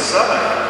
seven